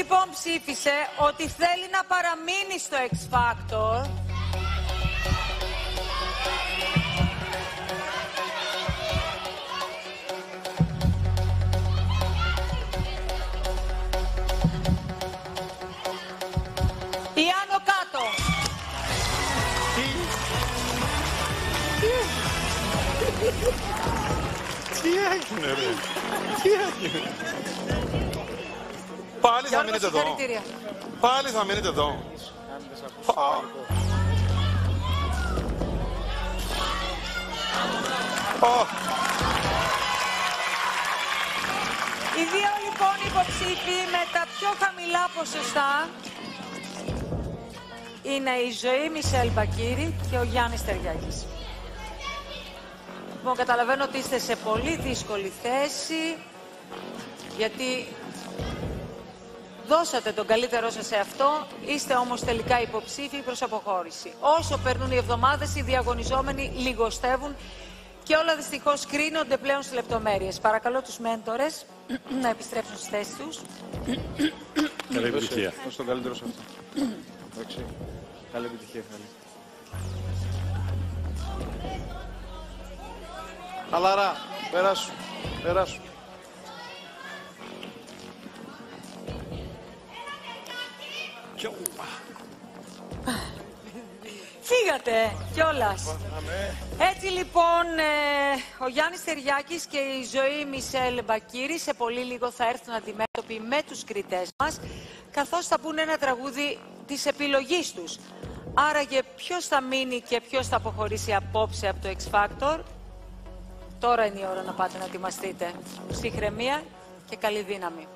λοιπόν ψήφισε ότι θέλει να παραμείνει στο X Factor. Η Άνω κάτω. Τι έγινε, ρε; Τι έγινε; Πάλι θα Γιώργος, μείνετε εδώ. συγχαρητήρια. Πάλι θα μείνετε εδώ. Α. Α. Οι δύο λοιπόν υποψήφοι με τα πιο χαμηλά ποσοστά είναι η Ζωή Μισελ Μπακύρη και ο Γιάννης Τεριάκης. Λοιπόν, καταλαβαίνω ότι είστε σε πολύ δύσκολη θέση, γιατί δώσατε τον καλύτερό σας σε αυτό, είστε όμως τελικά υποψήφιοι προς αποχώρηση. Όσο περνούν οι εβδομάδες, οι διαγωνιζόμενοι λιγοστεύουν και όλα δυστυχώς κρίνονται πλέον σε λεπτομέρειες. Παρακαλώ τους μέντορες να επιστρέψουν στις θέσεις τους. Καλή επιτυχία. Δώσε τον καλύτερο σε αυτό. Εντάξει. Καλή επιτυχία, καλή. Χαλαρά. Περάσου. Περάσου. Φύγατε κιόλας. Έτσι λοιπόν, ε, ο Γιάννης Τεριάκης και η Ζωή Μισελ Μπακύρη σε πολύ λίγο θα έρθουν αντιμέτωποι με τους κριτές μας, καθώς θα πούνε ένα τραγούδι της επιλογής τους. Άραγε ποιος θα μείνει και ποιος θα αποχωρήσει απόψε από το X Factor. Τώρα είναι η ώρα να πάτε να ετοιμαστείτε. Ψυχραιμία και καλή δύναμη.